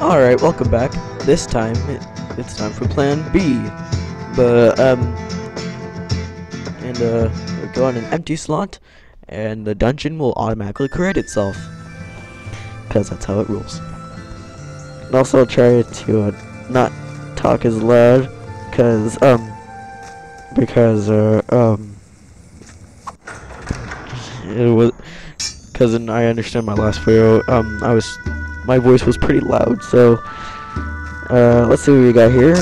Alright, welcome back. This time, it, it's time for Plan B. But, um, and, uh, we go on an empty slot, and the dungeon will automatically create itself. Because that's how it rules. And also try to, uh, not talk as loud, because, um, because, uh, um, it was, because I understand my last video, um, I was my voice was pretty loud. So uh, let's see what we got here.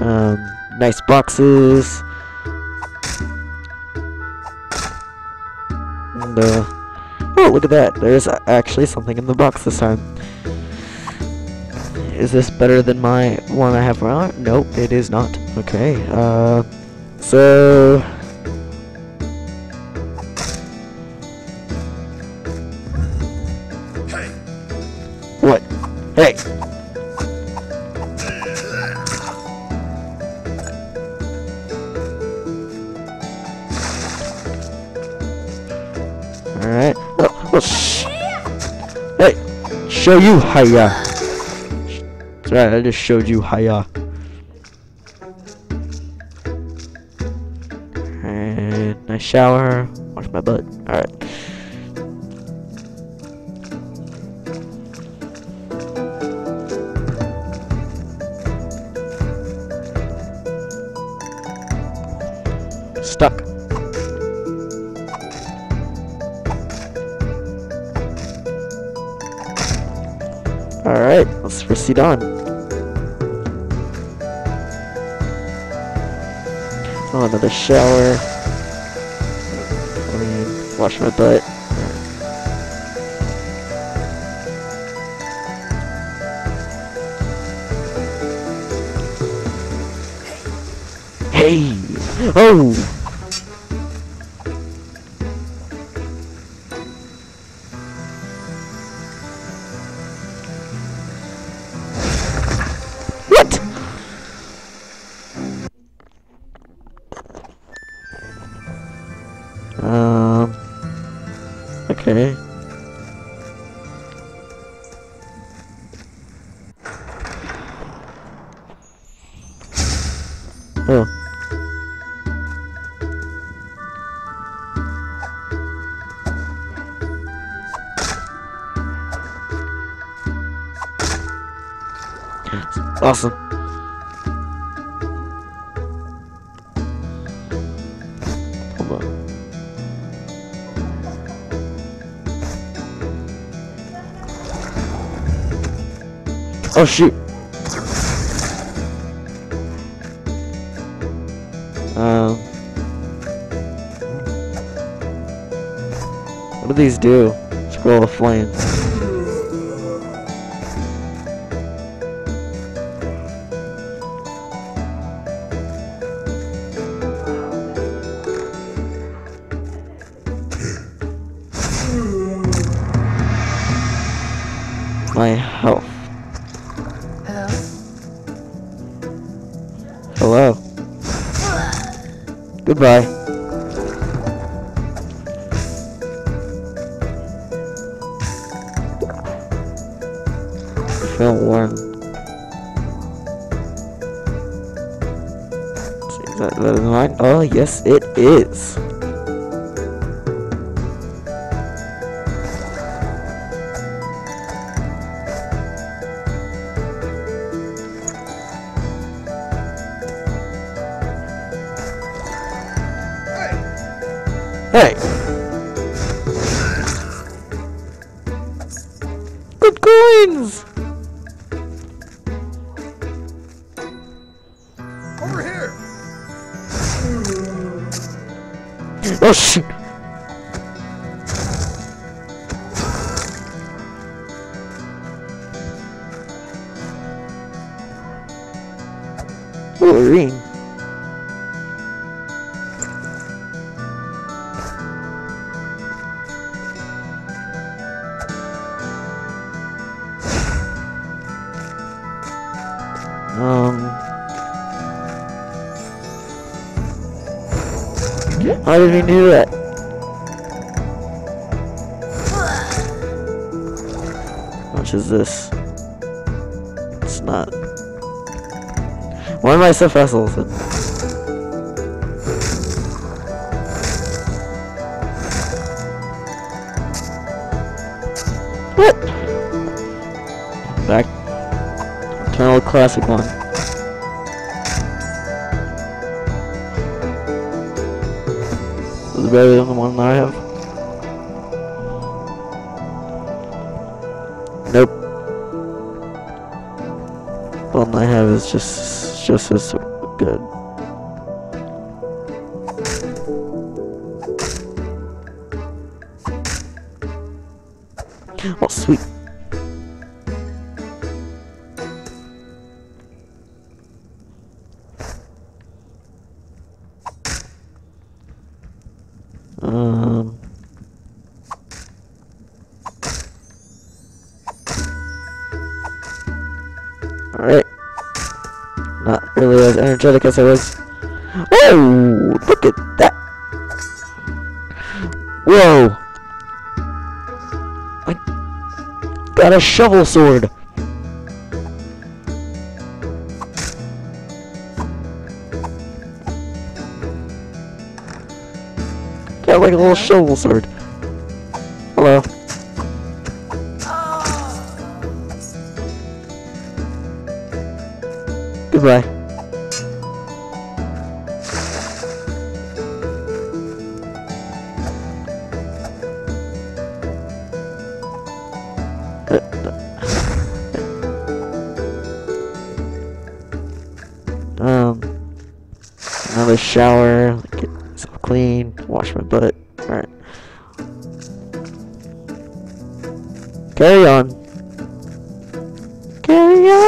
Um, nice boxes. And uh, oh, look at that! There's actually something in the box this time. Is this better than my one I have around? Nope, it is not. Okay. Uh, so. Hey! Alright. Oh, oh, shh! Hey! Show you hiya! That's right, I just showed you hiya. And nice shower. Wash my butt. Alright. Proceed on. Oh, another shower. I mean, wash my butt. Hey! Oh! Okay. Oh. Awesome. Hold on. Oh shoot. Um. What do these do? Scroll of flames. Goodbye. I warm. Is that, is mine? Oh, yes, it is. Coins! Over here! Oh shoot! How did we do that? How much is this? it's not. Why am I so sudden? What? Back. Eternal classic one. Better than the one that I have? Nope. The one I have is just just as good. Oh, sweet. Really as energetic as I was. Oh, look at that. Whoa. I got a shovel sword. Got like a little shovel sword. Hello. Goodbye. Shower, get myself clean, wash my butt. Alright. Carry on. Carry on.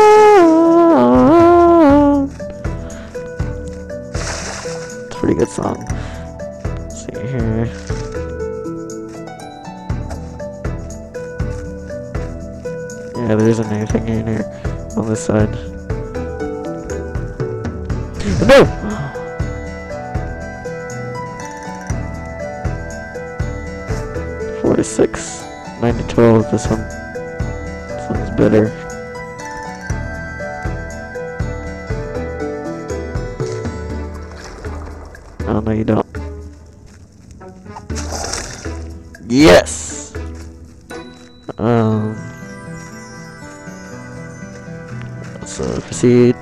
It's a pretty good song. Let's see here. Yeah, there isn't anything in here on this side. No! Nine to twelve. This one. This one's better. Oh no, you don't. Yes. Um. So proceed.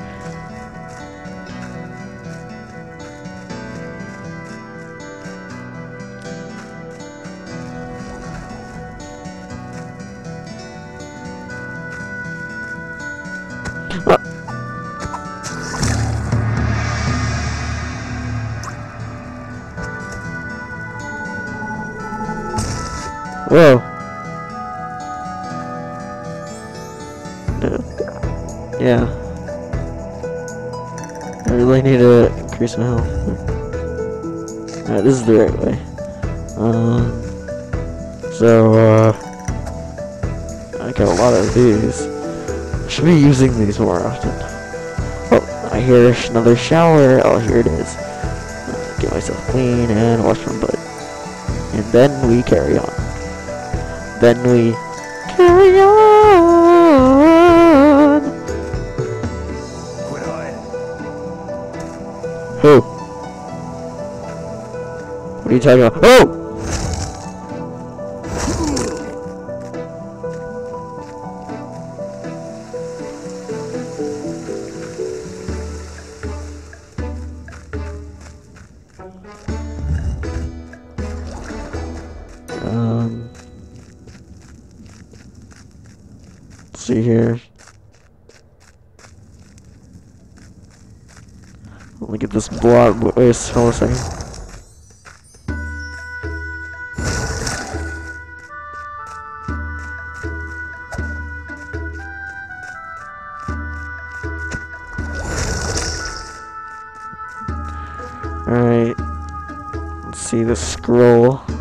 Whoa. Yeah. Yeah. I really need to increase my health. Alright, this is the right way. Um, so, uh, I got a lot of these. Should be using these more often. Oh, I hear another shower. Oh, here it is. Uh, get myself clean and wash my butt. And then we carry on. Then we carry on. Who? What are you talking about? Oh! See here. Let me get this block. Wait a second. Alright. Let's see the scroll.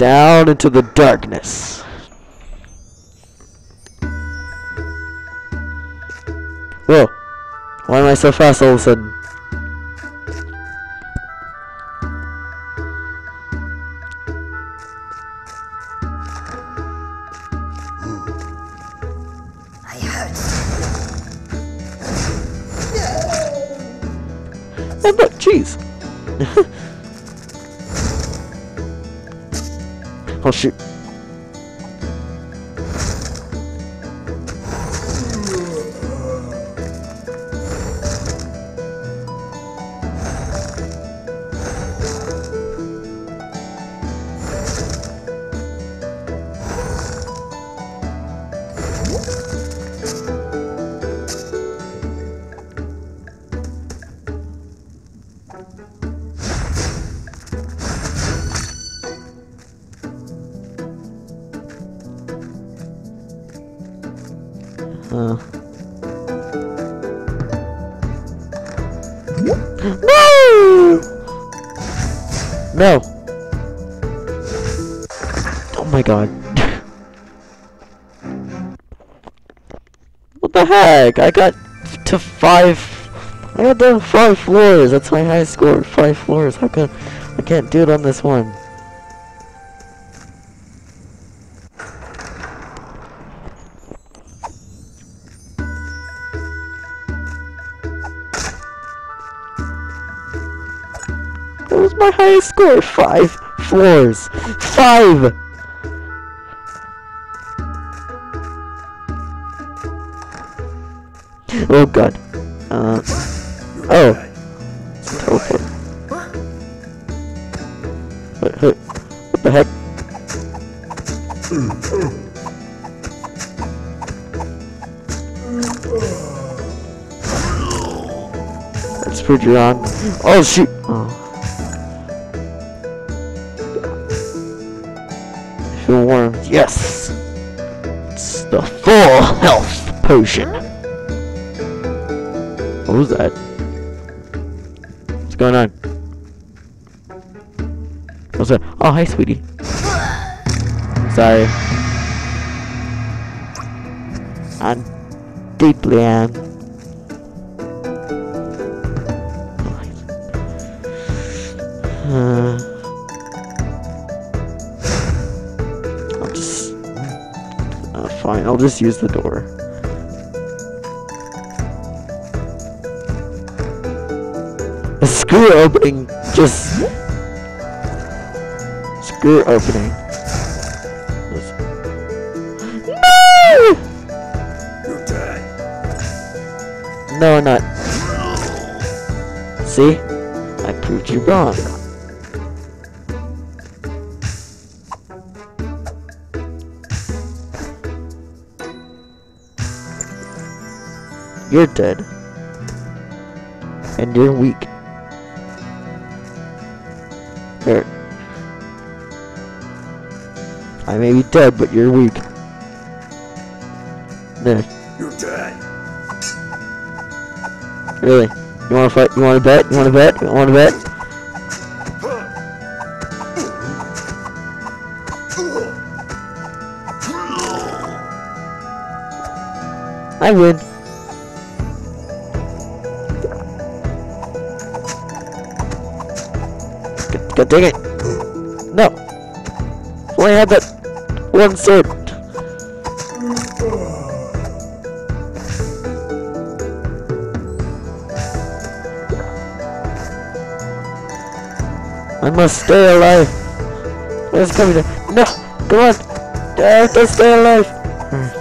Down into the darkness. Whoa. Why am I so fast all of a sudden? Uh. No! No! Oh my god. what the heck? I got to five. I got to five floors. That's my highest score. Five floors. How come I can't do it on this one? Was my highest score. Five floors. Five! Oh god. Uh, oh. Teleport. What, what, what the heck? That's pretty wrong. Oh shoot! Full health potion. What was that? What's going on? What's that? Oh, hi, sweetie. Sorry. I'm deeply am. Just use the door. Screw opening. Just. Screw opening. No! You're dead. No, not. See? I proved you wrong. You're dead. And you're weak. There. I may be dead, but you're weak. There. You're dead. Really? You wanna fight? You wanna bet? You wanna bet? You wanna bet? I win. God, God dang it! No! Only had that one sword. I must stay alive. What's coming? down? No! Come on! I have to stay alive! Hmm.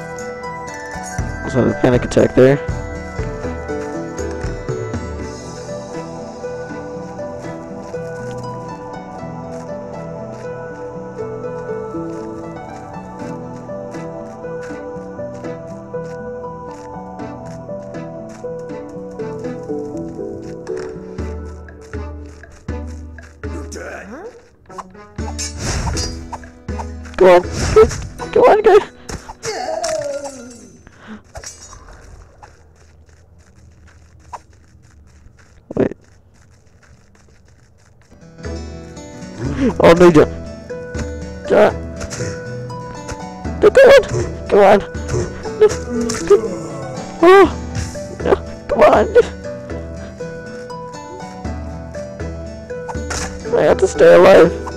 That a panic attack there? Oh, no, John. John. No, go on! Come on! No, go. Oh! No, come on! I have to stay alive.